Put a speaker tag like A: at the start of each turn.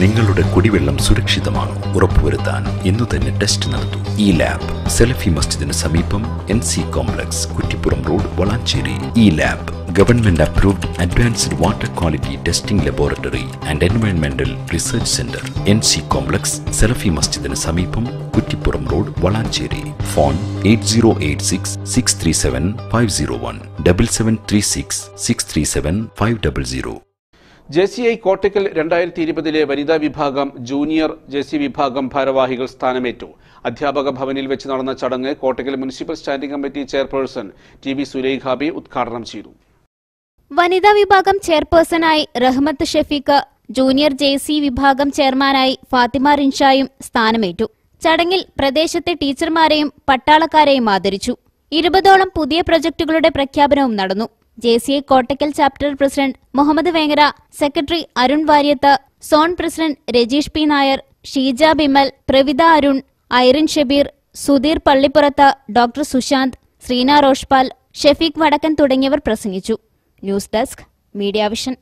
A: നിങ്ങളുടെ കുടിവെള്ളം സുരക്ഷിതമാണോ? ഉറപ്പുവരുത്താൻ ഇന്നു തന്നെ ടെസ്റ്റ് നടത്തൂ. ഈ ലാബ് സെലഫി മസ്ജിദിന് സമീപം N C complex Kuttippuram road Valanchery. ഈ lab government approved advanced water quality testing laboratory and എൻവയൺമെന്റൽ research centre N C complex Salafi മസ്ജിദിന് സമീപം Kuttippuram road Valanchery. Phone eight zero eight six six three seven five zero one double seven three six six three seven five double zero.
B: J C I Kottakkal രണ്ടായിരത്തി ഇരുപതിലെ വനിതാ വിഭാഗം junior J C വിഭാഗം ഭാരവാഹികൾ സ്ഥാനമേറ്റു. അധ്യാപക ഭവനിൽ വെച്ച് നടന്ന ചടങ്ങ് Kottakkal municipal standing committee chairperson T V Sulaikhabi ഉദ്ഘാടനം ചെയ്തു.
C: വനിതാ വിഭാഗം ചെയർപേഴ്സണായി Rahmath Shefeeq junior J C വിഭാഗം ചെയർമാനായി ഫാത്തിമ റിൻഷായും സ്ഥാനമേറ്റു. ചടങ്ങിൽ പ്രദേശത്തെ ടീച്ചർമാരെയും പട്ടാളക്കാരെയും ആദരിച്ചു. ഇരുപതോളം പുതിയ പ്രൊജക്ടുകളുടെ പ്രഖ്യാപനവും നടന്നു. J C I Kottakkal chapter president Muhammad Vengara secretary Arun Variyath zone president Rajeesh P Nair Sheeja Bimal Pravitha Arun Irin Shabeer Sudheer Pallippurath doctor Sushanth Sreena Roshpal Shefeeq Vadakkan തുടങ്ങിയവർ പ്രസംഗിച്ചു. News desk media vision.